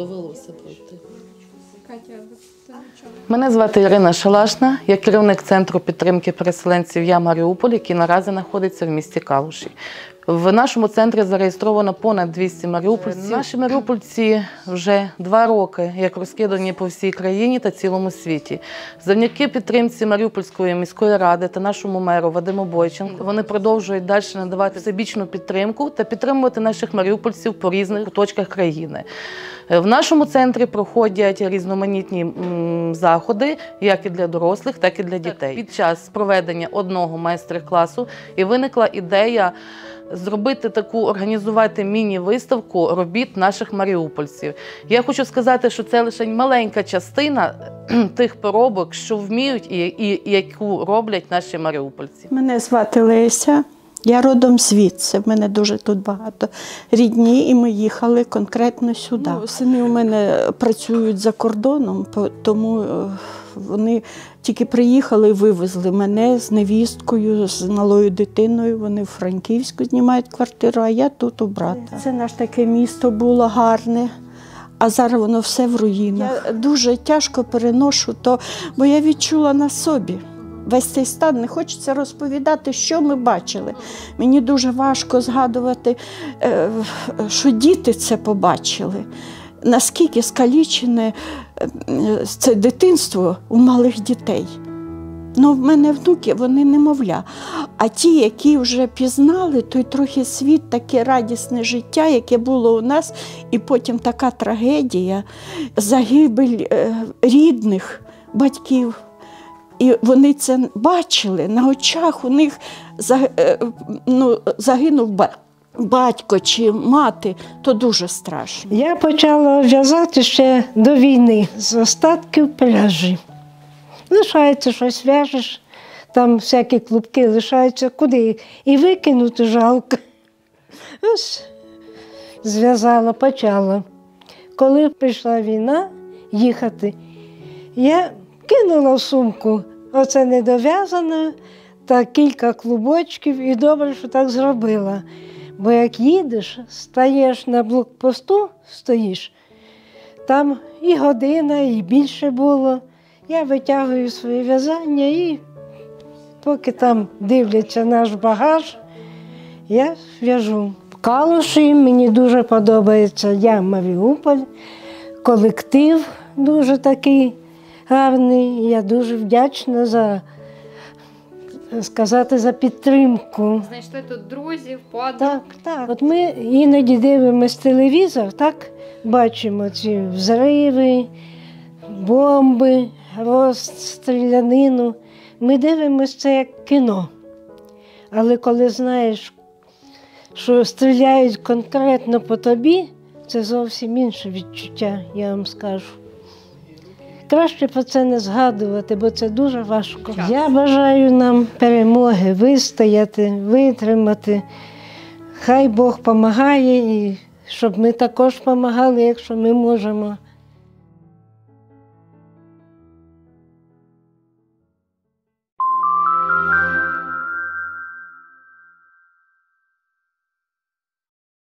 довелося пройти. Мене звати Ірина Шалашна, я керівник центру підтримки переселенців Я Маріуполь, який наразі знаходиться в місті Калуші. В нашому центрі зареєстровано понад 200 маріупольців. Наші маріупольці вже два роки як розкидані по всій країні та цілому світі. Завдяки підтримці Маріупольської міської ради та нашому меру Вадиму Бойченку вони продовжують далі надавати всебічну підтримку та підтримувати наших маріупольців по різних куточках країни. Е, В нашому центрі проходять різноманітні заходи, як і для дорослих, так і для дітей. Під час проведення одного майстер-класу і виникла ідея зробити таку, організувати міні-виставку робіт наших маріупольців. Я хочу сказати, що це лише маленька частина тих поробок, що вміють і, і, і яку роблять наші маріупольці. Мене звати Леся. Я родом звідси. В мене дуже тут багато рідні, і ми їхали конкретно сюди. Ну, сини у мене працюють за кордоном, по- тому е, вони тільки приїхали і вивезли мене з невісткою, з малою дитиною. Вони в Франківську знімають квартиру, а я тут у брата. Це наше таке місто було гарне. А зараз воно все в руїнах. Я дуже тяжко переношу то, бо я відчула на собі весь цей стан. Не хочеться розповідати, що ми бачили. Мені дуже важко згадувати, е, що діти це побачили. Наскільки скалічене е, це дитинство у малих дітей. Ну, в мене внуки, вони немовля. А ті, які вже пізнали, той трохи світ, таке радісне життя, яке було у нас, і потім така трагедія, загибель е, рідних батьків. І вони це бачили на очах. У них е, ну, загинув ба- батько чи мати, то дуже страшно. Я почала в'язати ще до війни з остатків пляжі. Лишається щось в'яжеш, там всякі клубки лишаються, куди? І викинути жалко. Ось зв'язала, почала. Коли прийшла війна їхати, я кинула сумку оце недов'язане та кілька клубочків, і добре, що так зробила. Бо як їдеш, стаєш на блокпосту, стоїш, там і година, і більше було. Я витягую своє в'язання і поки там дивляться наш багаж, я в'яжу. Калуші мені дуже подобається я Маріуполь, колектив дуже такий гарний. Я дуже вдячна за сказати за підтримку. Знайшли тут друзів, подруг. Так, так. От ми іноді дивимось телевізор, так бачимо ці взриви, бомби, розстрілянину. Ми дивимося це як кіно. Але коли знаєш, що стріляють конкретно по тобі, це зовсім інше відчуття, я вам скажу. Краще про це не згадувати, бо це дуже важко. Я бажаю нам перемоги, вистояти, витримати. Хай Бог допомагає, і щоб ми також допомагали, якщо ми можемо.